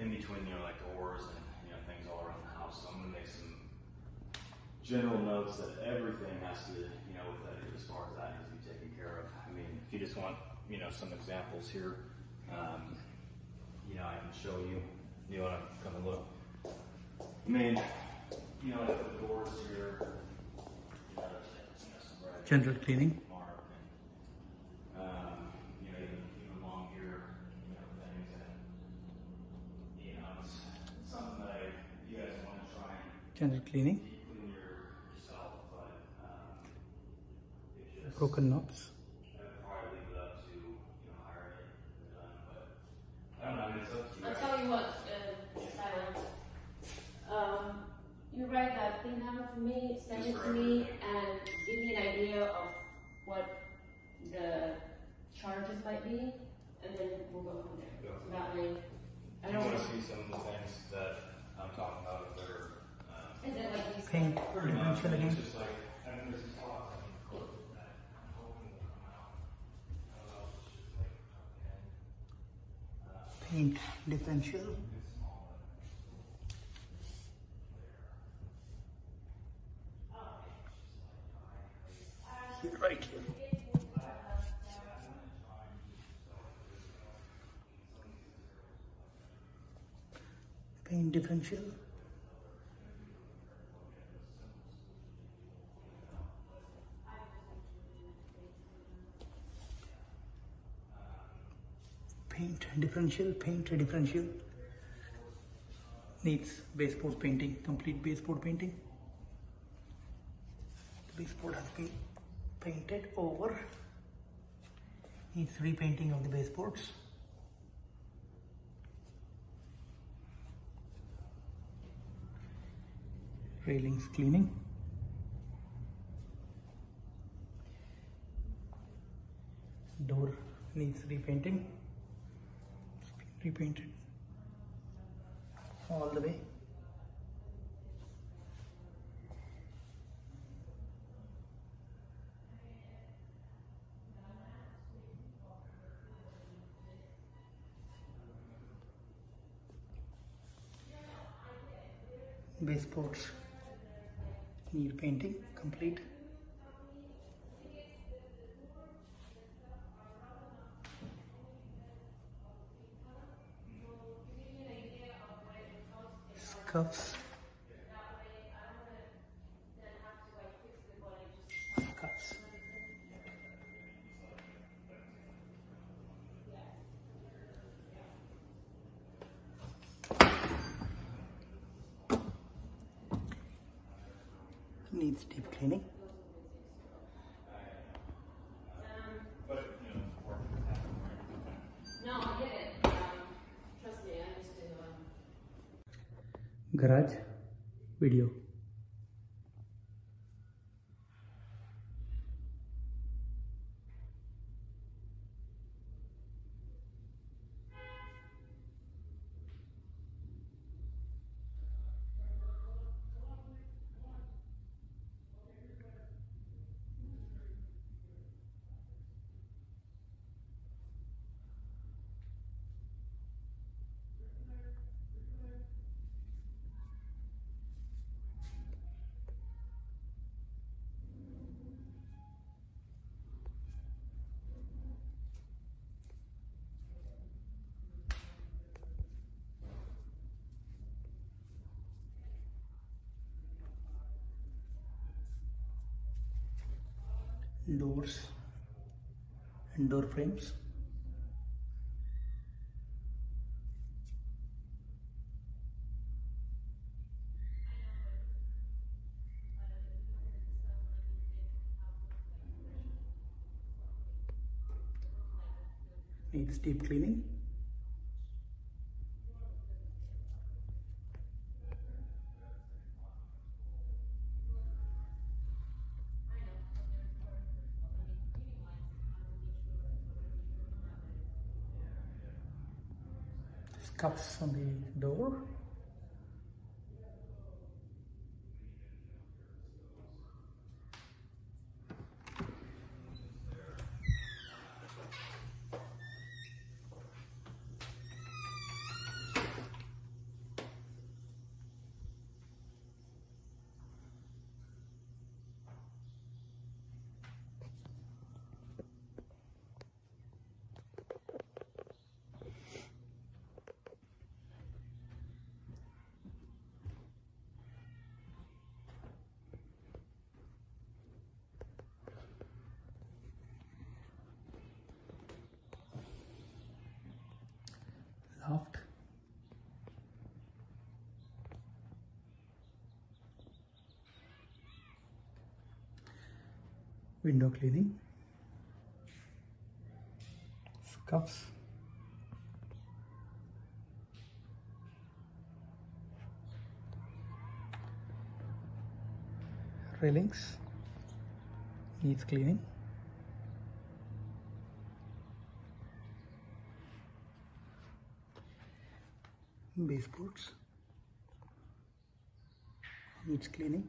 in between, you know, like doors and, you know, things all around the house. So I'm gonna make some general notes that everything has to, you know, with that, as far as that to be taken care of. I mean, if you just want, you know, some examples here, um, you know, I can show you, you wanna come and look. I mean, you know, the doors here, you know, General cleaning. mark and, um, you know, even, even along here, you know, things and, you know, it's something that I, you guys wanna try and General cleaning. deep clean your, yourself, but, um, it's just, Broken knobs. I would probably leave it up to, you know, hiring it done, but, I don't know, I mean, it's up to you. I'll guys. tell you what, uh, Skylar. Um, you write that thing down for me, send it Just to for me, everything. and give me an idea of what the charges might be, and then we'll go from there. Go So from that way, I You don't wanna want see some of the things that I'm talking about, if they're, um, Is it like these? Paint. Pretty much, Differential again. it's just like, I mean, there's these spots, I mean, that I'm hoping will come out. I don't know, it's just like, Paint differential. Right here. Paint differential. Paint differential, paint differential. Needs baseboard painting, complete baseboard painting. The baseboard has been painted over. Needs repainting of the baseboards. Railings cleaning. Door needs repainting. It's repainted all the way. Baseboards need painting complete. Scuffs. Scuffs. Needs deep cleaning. No, I get it, um, trust me, I used to, um, Garage video. Doors and door frames. Needs deep cleaning. Scuffs on the door. Window cleaning. Scuffs. Railings. Needs cleaning. baseboards needs cleaning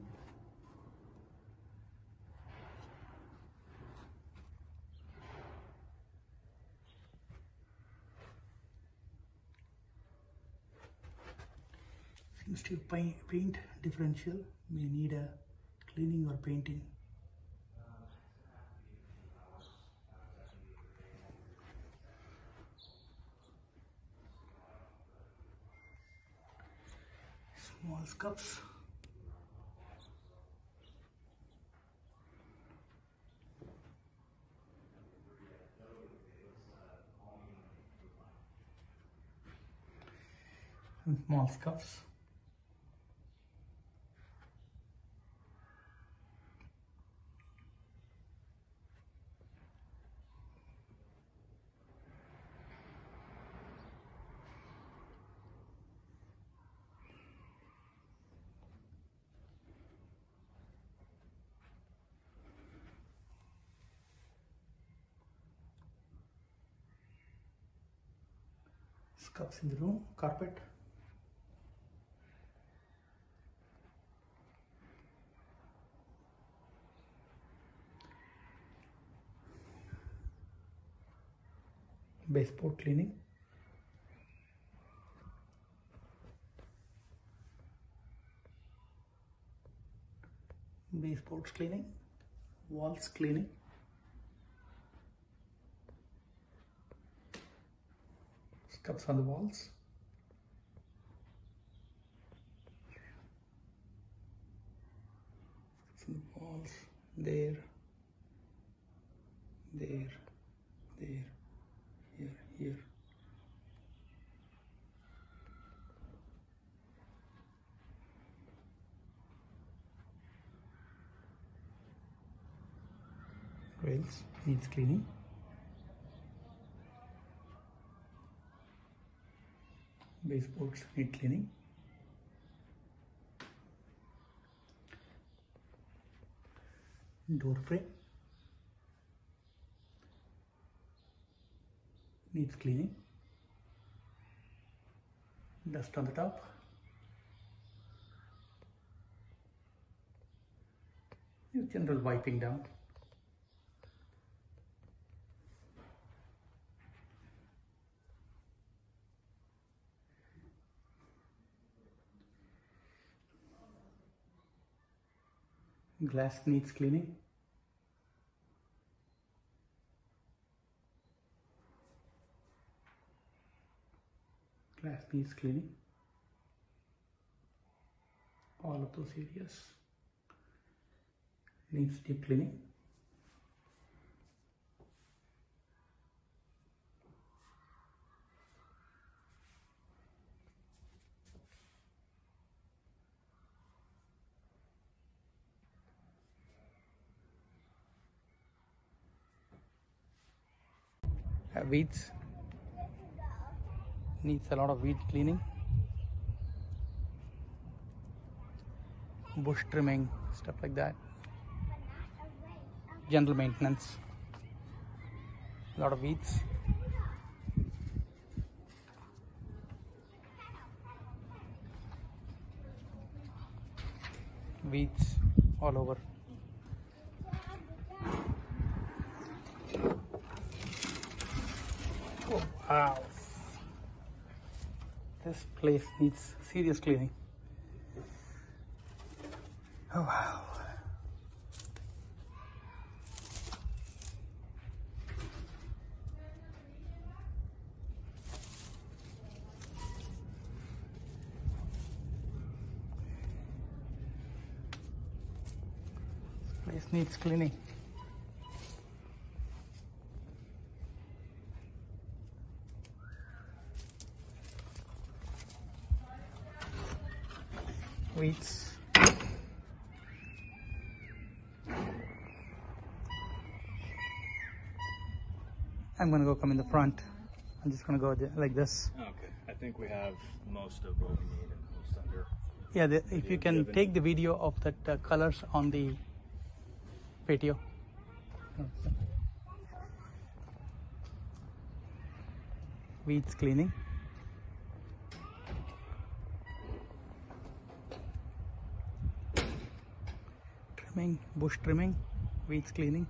to paint, differential may need a cleaning or painting. Small cups. Small cups cups in the room carpet baseboard cleaning baseboards cleaning walls cleaning cups on the walls. Some walls there, there, there, here, here. Rails needs cleaning. Baseboards need cleaning. Door frame needs cleaning. Dust on the top. General wiping down. Glass needs cleaning? Glass needs cleaning? All of those areas needs deep cleaning weeds. Needs a lot of weed cleaning. Bush trimming stuff like that. General maintenance. A lot of weeds. Weeds all over Oh, wow. This place needs serious cleaning. Oh, wow. This place needs cleaning. weeds. I'm gonna go come in the front. I'm just gonna go like this. Okay, I think we have most of what we need and most under. Yeah, the, if you can given. take the video of that uh, colors on the video. Weeds cleaning. Trimming, bush trimming, weeds cleaning.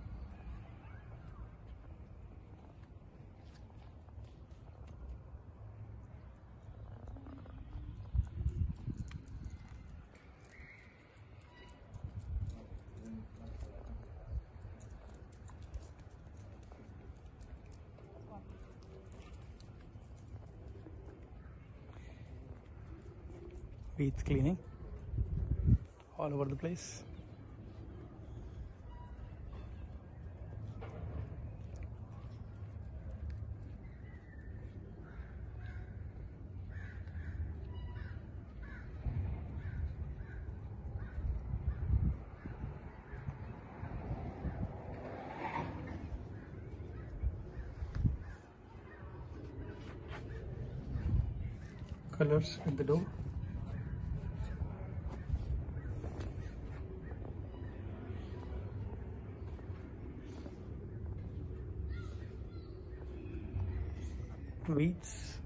Weeds cleaning all over the place. Colors at the door. Weeds,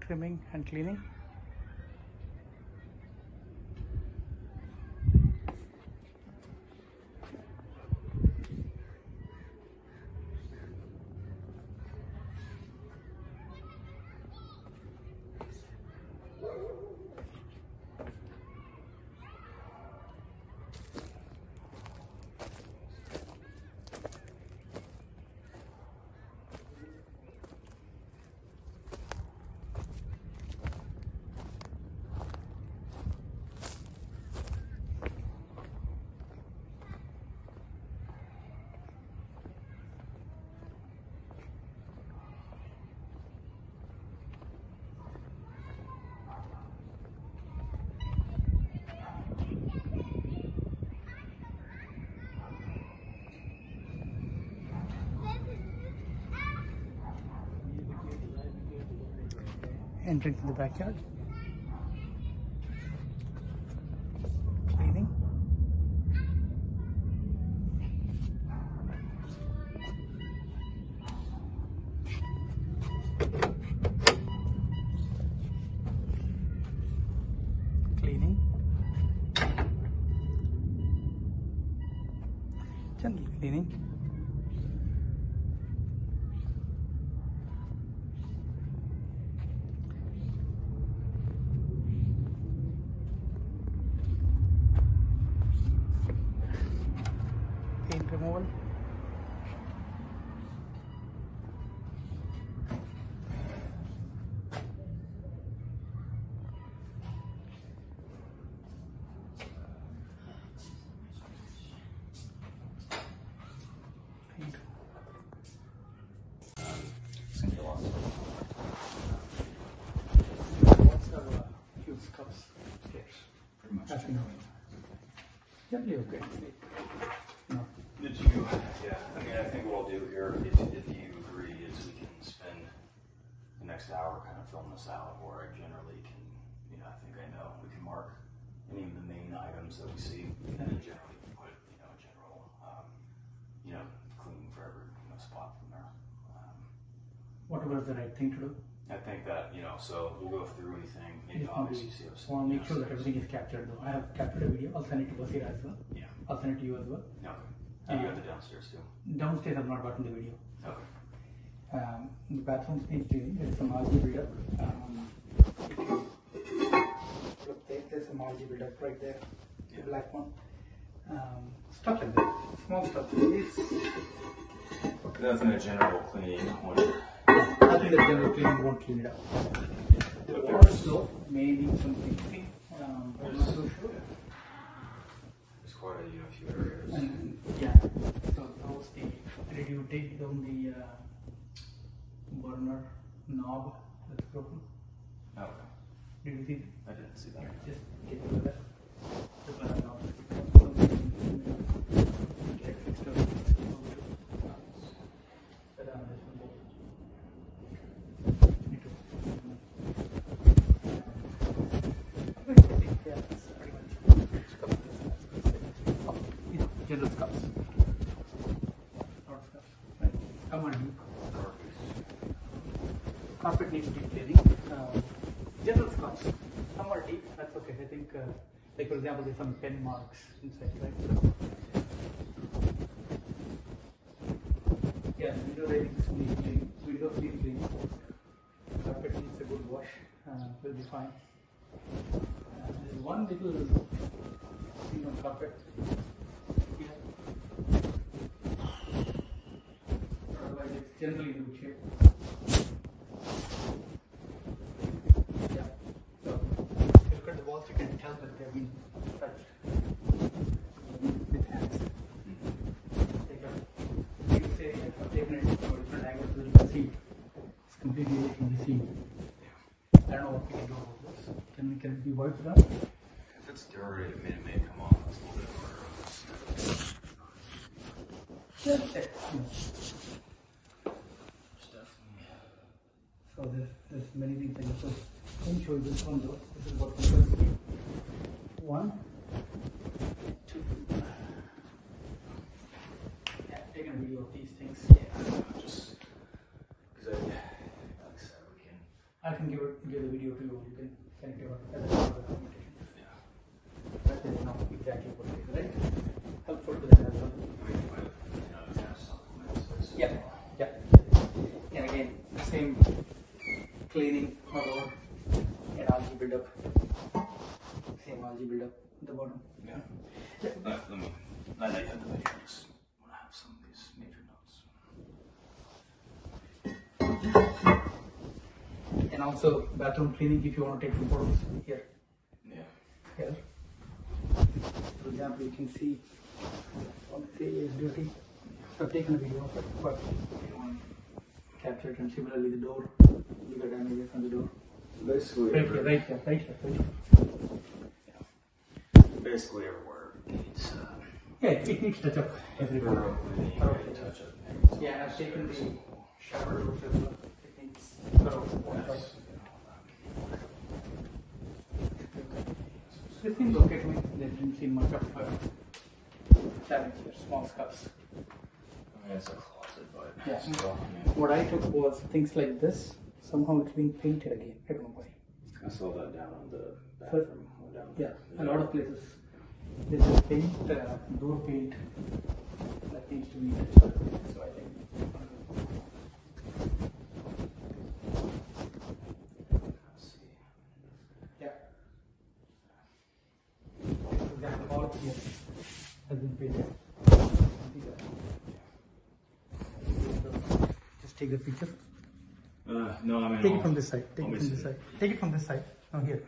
trimming and cleaning. Entering to the backyard. Generally okay. No. Did you, yeah, I mean, I think what I'll do here, if, if you agree, is we can spend the next hour kind of filling this out, or I generally can, you know, I think I know, we can mark any of the main items that we see, and then generally put, you know, a general, um, you know, clean for every, you know, spot from there. Um, Whatever is the right thing to do. I think that, you know, so we'll go through anything, maybe just want to, obviously see us. want to make sure that everything is captured though. I have captured a video. I'll send it to Basira as well. Yeah, I'll send it to you as well. okay. And you got the downstairs too? Downstairs I've not gotten the video. Okay. Um, the bathrooms need cleaning. There's some algae buildup. Um, look there, there's some algae buildup right there. The Yeah. black one. Um, stuff like that. Small stuff. It's Nothing a general cleaning nothing that general cleaning won't clean it up. The But water there's- flow may need some fixing. Um, I'm not so sure. There's quite a, you know, few areas. And yeah, so those the did you take down the uh, burner knob that's broken? Okay. Did you see? I didn't see that. Just get rid of that. The plan now. Get it fixed up. Set down this one. Me too. Yeah, that's pretty much. Scuffs. Oh, you know, General scuffs. Not scuffs. Right. Come on, deep. Carpet needs deep cleaning. Uh, general scuffs. Some are deep, that's okay. I think, uh, like for example, there's some pen marks inside, right? Yeah, window railings need cleaning. Windows need cleaning. Carpet needs a good wash. Uh, will be fine. Uh, there's one little thing on carpet. Here. Otherwise, it's generally in good shape. Yeah. So, if you look at the walls, you can tell that they've been touched with hands. Take a, you say, I've taken it from a different angle so that you can see. It's completely away from the scene. I don't know what we can do about this. Can we, can it be wiped out? If it's dirty, I mean, it may come off. That's a little bit harder. So there's, there's many things this. So this one though. This is what we see. One, two. Yeah, taking a video of these things. Yeah, just because I, like I said, we can. I can give it, give the video to you. You can connect it up. That's part of. Yeah. That is not exactly bathroom cleaning if you want to take some photos here. Yeah. Here. For example, you can see on the is dirty. So I've taken a video of it, but if you want to capture it and similarly the door, you got damages on the door. Basically, Right every- here, right here, right here, right here. basically everywhere needs. Uh, Yeah, it needs touch up everywhere. thorough cleaning, touch up. Yeah, and I've taken the shower doors as well. It needs thorough wash. This seems okay to me. There didn't seem much of uh, damage here, small scuffs. I mean, it's a closet, but Yeah. still, I mean, What I took was things like this. Somehow it's being painted again. I don't know why. I saw that down on the bathroom. down Yeah, there. a lot of places. This is paint, uh, door paint that needs to be touched. So I think. Let's see. Yeah. For example, all of here has been painted. Just take the picture. Uh, no, I mean. Take it from this side. Take it from this side. Take it from this side. No, here.